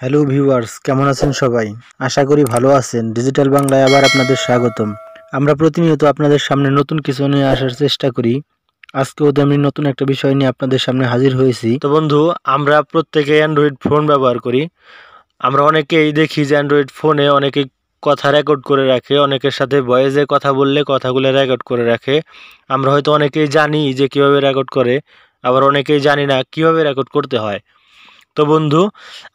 Hello viewers, কেমন আছেন সবাই? আশা করি ভালো আছেন। ডিজিটাল বাংলায় আবার আপনাদের স্বাগতম। আমরা প্রতিনিয়ত আপনাদের সামনে নতুন কিছু নিয়ে আসার চেষ্টা করি। আজকেও তেমনি নতুন একটা বিষয় নিয়ে আপনাদের সামনে হাজির হয়েছি। তো বন্ধু, আমরা প্রত্যেকে অ্যান্ড্রয়েড ফোন ব্যবহার করি। আমরা অনেকেই দেখি যে অ্যান্ড্রয়েড ফোনে অনেকে কথা রেকর্ড করে রাখে, অনেকের সাথে ভয়েসে কথা বললে কথাগুলো রেকর্ড করে রাখে। আমরা হয়তো অনেকেই জানি যে কীভাবে রেকর্ড করে, আবার অনেকেই জানি না কীভাবে রেকর্ড করতে হয়। তো বন্ধু,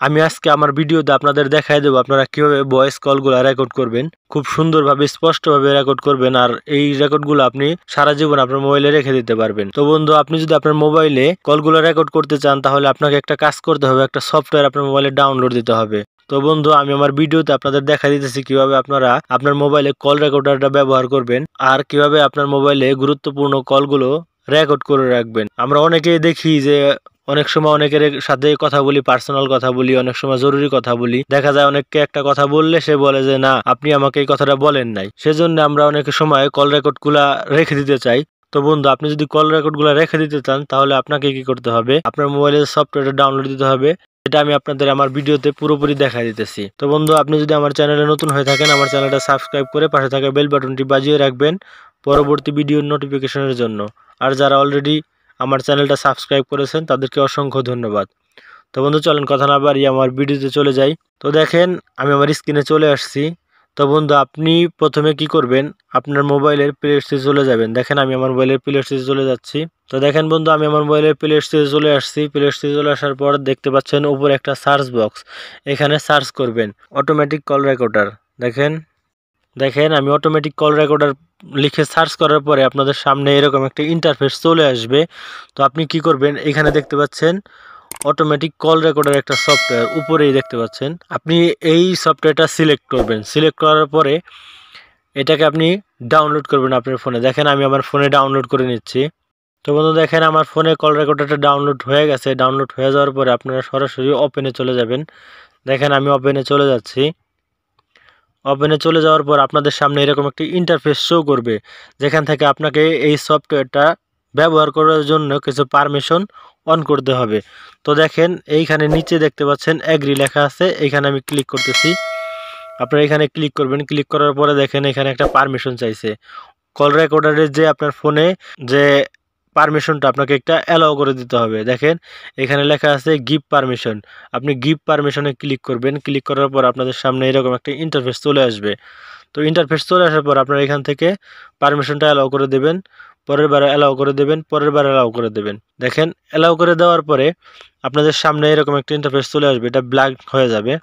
আমি আজকে আমার ভিডিওতে আপনাদের দেখাই দেবো আপনারা কীভাবে ভয়েস কলগুলো রেকর্ড করবেন। খুব সুন্দরভাবে, স্পষ্টভাবে রেকর্ড করবেন আর এই রেকর্ডগুলো আপনি সারা জীবন আপনার মোবাইলে রেখে দিতে পারবেন। তো বন্ধু, আপনি যদি আপনার মোবাইলে কলগুলো রেকর্ড করতে চান, তাহলে আপনাকে একটা কাজ করতে হবে, একটা সফটওয়্যার আপনার মোবাইলে ডাউনলোড দিতে হবে। তো বন্ধু, আমি আমার ভিডিওতে আপনাদের দেখা দিতেছি কীভাবে আপনারা আপনার মোবাইলে কল রেকর্ডারটা ব্যবহার করবেন আর কীভাবে আপনার মোবাইলে গুরুত্বপূর্ণ কলগুলো রেকর্ড করে রাখবেন। আমরা অনেকেই দেখি যে অনেক সময় অনেকের সাথে কথা বলি পার্সোনাল কথা বলি, অনেক সময় জরুরি কথা বলি। দেখা যায় অনেককে একটা কথা বললে সে বলে যে, না, আপনি আমাকে এই কথাটা বলেন নাই। সেজন্য আমরা অনেক সময় কল রেকর্ডগুলা রেখে দিতে চাই। তো বন্ধু, আপনি যদি কল রেকর্ডগুলা রেখে দিতে চান, তাহলে আপনাকে কি করতে হবে? আপনার মোবাইলের সফটওয়্যারটা ডাউনলোড দিতে হবে। এটা আমি আপনাদের আমার ভিডিওতে পুরোপুরি দেখা দিতেছি। তো বন্ধু, আপনি যদি আমার চ্যানেলে নতুন হয়ে থাকেন, আমার চ্যানেলটা সাবস্ক্রাইব করে পাশে থাকা বেল বাটনটি বাজিয়ে রাখবেন পরবর্তী ভিডিওর নোটিফিকেশনের জন্য। আর যারা অলরেডি আমার চ্যানেলটা সাবস্ক্রাইব করেছেন, তাদেরকে অসংখ্য ধন্যবাদ। তো বন্ধু, চলেন কথা না বাড়িয়ে আমার ভিডিওতে চলে যাই। তো দেখেন, আমি আমার স্ক্রিনে চলে আসছি। তো বন্ধু, আপনি প্রথমে কি করবেন? আপনার মোবাইলের প্লে স্টেজে চলে যাবেন। দেখেন, আমি আমার মোবাইলের প্লে স্টেজে চলে যাচ্ছি। তো দেখেন বন্ধু, আমি আমার মোবাইলের প্লে স্টেজে চলে আসছি। প্লে স্টেজে চলে আসার পর দেখতে পাচ্ছেন উপরে একটা সার্চ বক্স। এখানে সার্চ করবেন, অটোমেটিক কল রেকর্ডার। দেখেন দেখেন, আমি অটোমেটিক কল রেকর্ডার লিখে সার্চ করার পরে আপনাদের সামনে এরকম একটা ইন্টারফেস চলে আসবে। তো আপনি কি করবেন, এখানে দেখতে পাচ্ছেন অটোমেটিক কল রেকর্ডার একটা সফটওয়্যার উপরেই দেখতে পাচ্ছেন। আপনি এই সফটওয়্যারটা সিলেক্ট করবেন। সিলেক্ট করার পরে এটাকে আপনি ডাউনলোড করবেন আপনার ফোনে দেখেন, আমি আমার ফোনে ডাউনলোড করে নিচ্ছি। তো বন্ধু, দেখেন, আমার ফোনে কল রেকর্ডারটা ডাউনলোড হয়ে গেছে। ডাউনলোড হয়ে যাওয়ার পরে আপনারা সরাসরি ওপেনে চলে যাবেন। দেখেন, আমি ওপেনে চলে যাচ্ছি। ওপেনে চলে যাওয়ার পর আপনাদের সামনে এরকম একটি ইন্টারফেস শো করবে, যেখান থেকে আপনাকে এই সফটওয়্যারটা ব্যবহার করার জন্য কিছু পারমিশন অন করতে হবে। তো দেখেন, এইখানে নিচে দেখতে পাচ্ছেন অ্যাগ্রি লেখা আছে, এইখানে আমি ক্লিক করতেছি। আপনারা এখানে ক্লিক করবেন ক্লিক করার পরে দেখেন এখানে একটা পারমিশন চাইছে। কল রেকর্ডারের যে আপনার ফোনে যে পারমিশনটা আপনাকে একটা অ্যালাউ করে দিতে হবে। দেখেন, এখানে লেখা আছে গিভ পারমিশন আপনি গিভ পারমিশনে ক্লিক করবেন। ক্লিক করার পর আপনাদের সামনে এরকম একটা ইন্টারফেস চলে আসবে। তো ইন্টারফেস চলে আসার পর আপনারা এখান থেকে পারমিশনটা অ্যালাউ করে দেবেন, পরের বার অ্যালাউ করে দেবেন, পরের বার অ্যালাউ করে দেবেন। দেখেন অ্যালাউ করে দেওয়ার পরে আপনাদের সামনে এরকম একটা ইন্টারফেস চলে আসবে। এটা ব্ল্যাক হয়ে যাবে।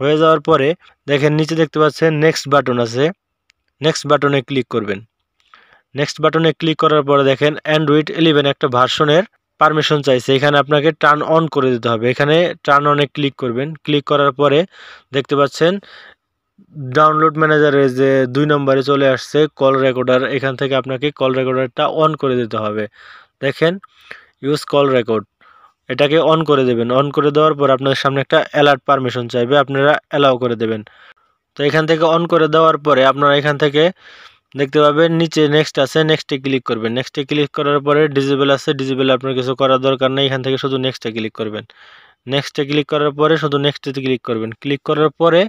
হয়ে যাওয়ার পরে দেখেন, নিচে দেখতে পাচ্ছেন নেক্সট বাটন আছে। নেক্সট বাটনে ক্লিক করবেন। নেক্সট বাটনে ক্লিক করার পরে দেখেন অ্যান্ড্রয়েড ইলেভেন একটা ভার্সনের পারমিশন চাইছে। এখানে আপনাকে টার্ন অন করে দিতে হবে। এখানে টার্ন অনে ক্লিক করবেন। ক্লিক করার পরে দেখতে পাচ্ছেন ডাউনলোড ম্যানেজারে যে দুই নম্বরে চলে আসছে কল রেকর্ডার এখান থেকে আপনাকে কল রেকর্ডারটা অন করে দিতে হবে। দেখেন ইউজ কল রেকর্ড এটাকে অন করে দেবেন। অন করে দেওয়ার পর আপনাদের সামনে একটা অ্যালার্ট পারমিশন চাইবে। আপনারা অ্যালাউ করে দেবেন। তো এখান থেকে অন করে দেওয়ার পরে আপনারা এখান থেকে দেখতে পাবেন, নিচে নেক্সট আছে নেক্সটে ক্লিক করবেন। নেক্সটে ক্লিক করার পরে ডিজেবল আছে ডিজেবল আপনার কিছু করার দরকার নেই, এখান থেকে শুধু নেক্সটে ক্লিক করবেন। নেক্সটে ক্লিক করার পরে শুধু নেক্সটে ক্লিক করবেন। ক্লিক করার পরে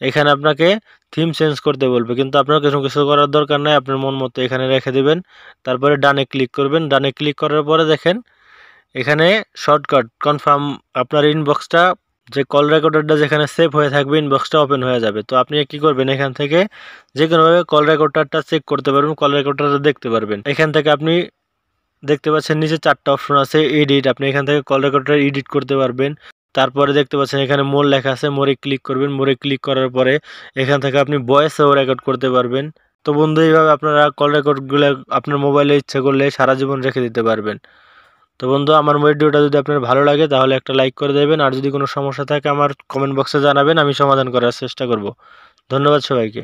এখানে আপনাকে থিম চেঞ্জ করতে বলবে, কিন্তু আপনার কিছু কিছু করার দরকার নাই, আপনার মন মতো এখানে রেখে দেবেন। তারপরে ডানে ক্লিক করবেন। ডানে ক্লিক করার পরে দেখেন, এখানে শর্টকাট কনফার্ম আপনার ইনবক্সটা যে কল রেকর্ডারটা যেখানে সেভ হয়ে থাকবে ইনবক্সটা ওপেন হয়ে যাবে। তো আপনি কি করবেন? এখান থেকে যে কোনোভাবে কল রেকর্ডারটা চেক করতে পারবেন কল রেকর্ডারটা দেখতে পারবেন। এখান থেকে আপনি দেখতে পাচ্ছেন নিচে চারটা অপশন আছে এডিট আপনি এখান থেকে কল রেকর্ডার এডিট করতে পারবেন। তারপরে দেখতে পাচ্ছেন এখানে মোর লেখা আছে মোরে ক্লিক করবেন। মোরে ক্লিক করার পরে এখান থেকে আপনি ভয়েসেও রেকর্ড করতে পারবেন। তো বন্ধু, এইভাবে আপনারা কল রেকর্ডগুলো আপনার মোবাইলে ইচ্ছে করলে সারা জীবন রেখে দিতে পারবেন। তো বন্ধু, আমার ভিডিওটা যদি আপনার ভালো লাগে, তাহলে একটা লাইক করে দেবেন। আর যদি কোনো সমস্যা থাকে, আমার কমেন্ট বক্সে জানাবেন, আমি সমাধান করার চেষ্টা করব। ধন্যবাদ সবাইকে।